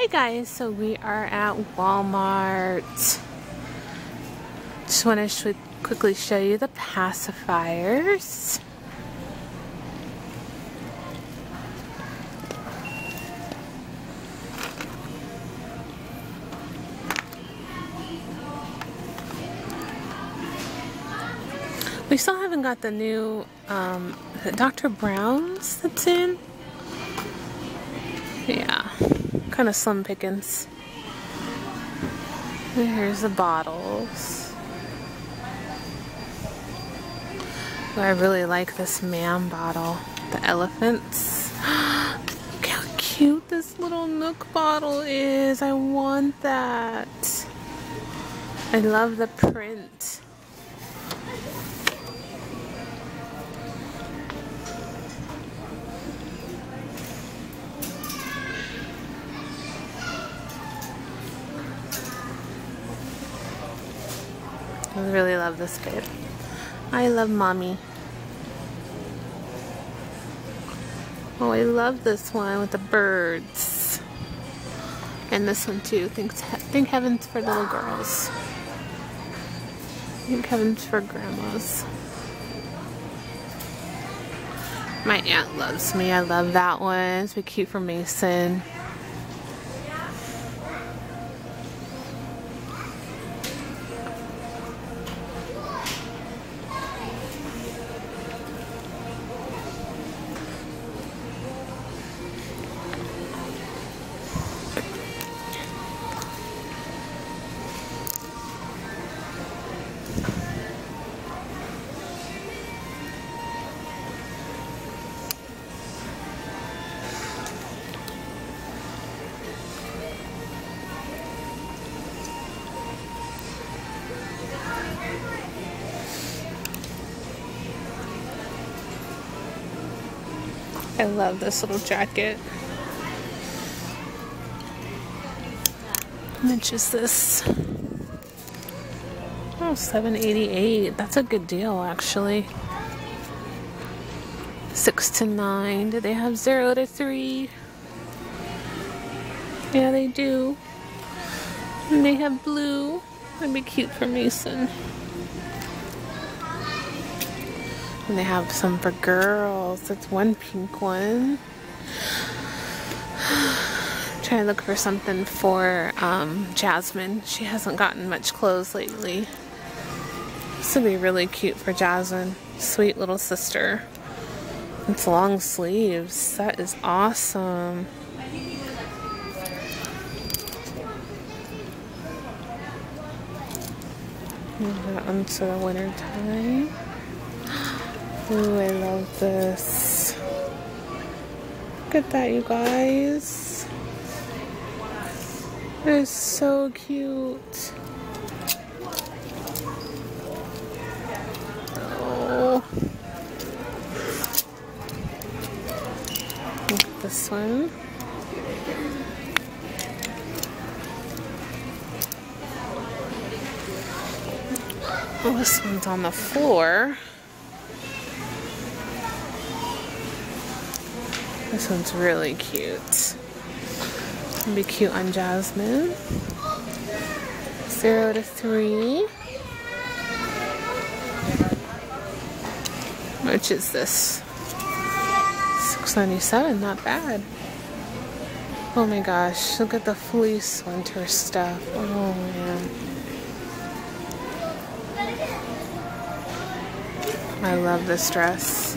Hi guys, so we are at Walmart. Just want to quickly show you the pacifiers. We still haven't got the new um, Dr. Brown's that's in. Yeah kind of slim pickings. here's the bottles. I really like this man bottle. The elephants. Look how cute this little NUK bottle is. I want that. I love the print. I really love this bit. I love mommy. Oh, I love this one with the birds. And this one too. Think, think heaven's for little girls. Thank heaven's for grandmas. My aunt loves me. I love that one. It's so cute for Mason. I love this little jacket. How much is this? Oh, 788. That's a good deal, actually. Six to nine. Do they have zero to three? Yeah, they do. And they have blue. That'd be cute for Mason. And they have some for girls. That's one pink one. trying to look for something for um, Jasmine. She hasn't gotten much clothes lately. This would be really cute for Jasmine. Sweet little sister. It's long sleeves. That is awesome. That one's for the winter time. Ooh, I love this. Look at that, you guys. It is so cute. Oh. This one. Well, this one's on the floor. This one's really cute. It'll be cute on Jasmine. Zero to three. Which is this? 697, not bad. Oh my gosh, look at the fleece winter stuff. Oh man. I love this dress.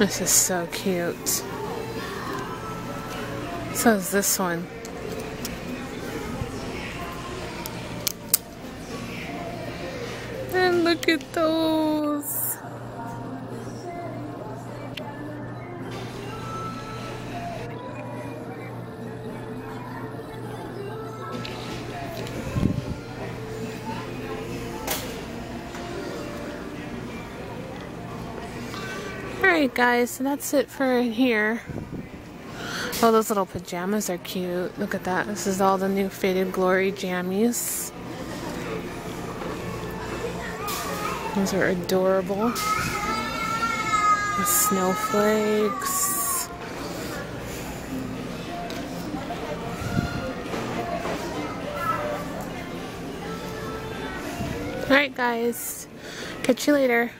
This is so cute. So is this one. And look at those. Alright guys, so that's it for here. Oh, those little pajamas are cute. Look at that. This is all the new Faded Glory jammies. Those are adorable. The snowflakes. Alright guys, catch you later.